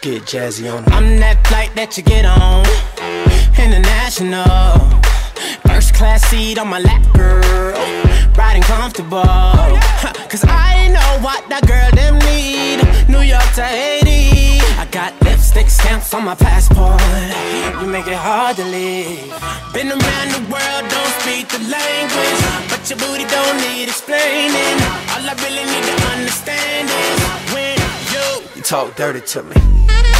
Get jazzy on. I'm that flight that you get on. International. First class seat on my lap, girl. Riding comfortable. Cause I know what that girl them need. New York to Haiti. I got lipstick stamps on my passport. You make it hard to leave. Been around the world, don't speak the language. But your booty don't need explaining. All I really need to understand talk dirty to me.